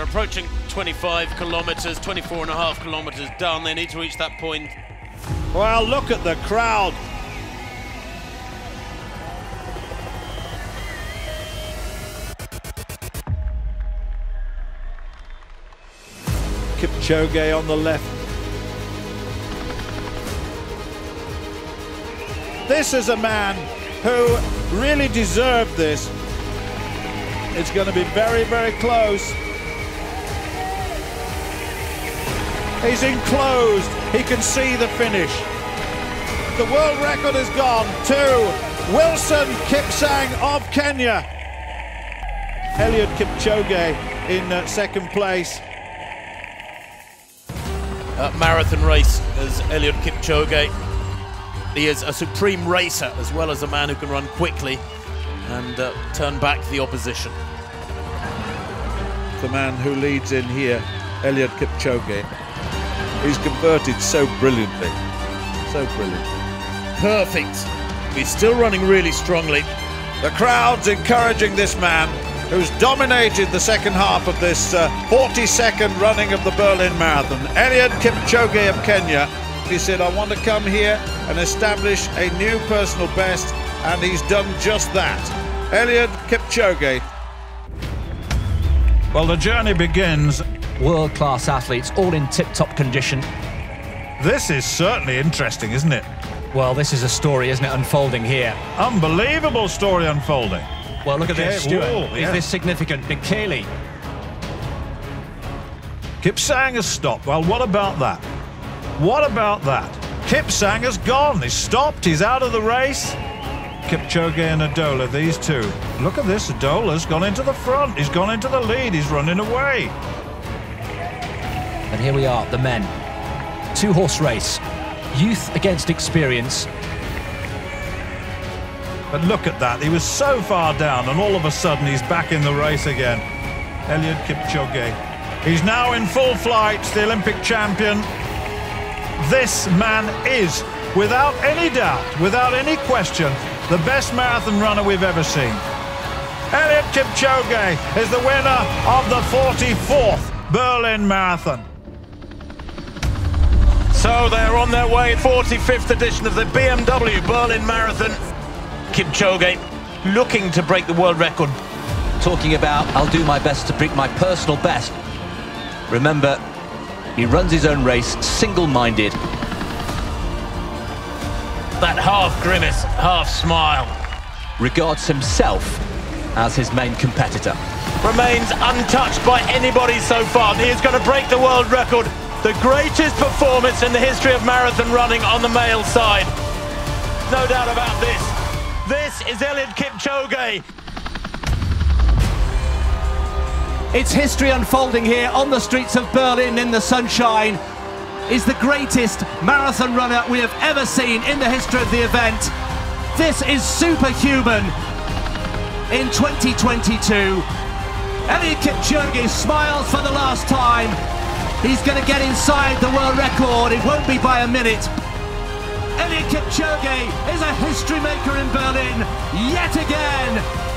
approaching 25 kilometres, 24 and a half kilometres done. They need to reach that point. Well, look at the crowd. Kipchoge on the left. This is a man who really deserved this. It's going to be very, very close. He's enclosed. He can see the finish. The world record is gone to Wilson Kipsang of Kenya. Eliud Kipchoge in uh, second place. Uh, marathon race as Eliud Kipchoge. He is a supreme racer as well as a man who can run quickly and uh, turn back the opposition. The man who leads in here, Eliud Kipchoge, he's converted so brilliantly. So brilliant. Perfect. He's still running really strongly. The crowd's encouraging this man who's dominated the second half of this uh, 42nd running of the Berlin Marathon. Eliud Kipchoge of Kenya. He said, I want to come here and establish a new personal best, and he's done just that. Eliud Kipchoge. Well, the journey begins. World class athletes, all in tip top condition. This is certainly interesting, isn't it? Well, this is a story, isn't it, unfolding here? Unbelievable story unfolding. Well, look at Okay, this, Stuart. whoa, Is this significant? Michele, Kipsang has stopped. Well, what about that? What about that? Kipsang has gone. He's stopped. He's out of the race. Kipchoge and Adola, these two. Look at this. Adola's gone into the front. He's gone into the lead. He's running away. And here we are, the men. Two horse race, youth against experience. But look at that. He was so far down, and all of a sudden he's back in the race again. Eliud Kipchoge. He's now in full flight, the Olympic champion. This man is, without any doubt, without any question, the best marathon runner we've ever seen. Eliud Kipchoge is the winner of the 44th Berlin Marathon. So they're on their way, 45th edition of the BMW Berlin Marathon. Kipchoge looking to break the world record. talking about I'll do my best to break my personal best. Remember, he runs his own race single-minded. That half grimace, half smile. regards himself as his main competitor. Remains untouched by anybody so far. He is going to break the world record. The greatest performance in the history of marathon running on the male side. No doubt about this. This is Eliud Kipchoge. It's history unfolding here on the streets of Berlin in the sunshine. Is the greatest marathon runner we have ever seen in the history of the event. This is superhuman in 2022. Eliud Kipchoge smiles for the last time. He's going to get inside the world record. It won't be by a minute. Eliud Kipchoge is a history maker in Berlin yet again.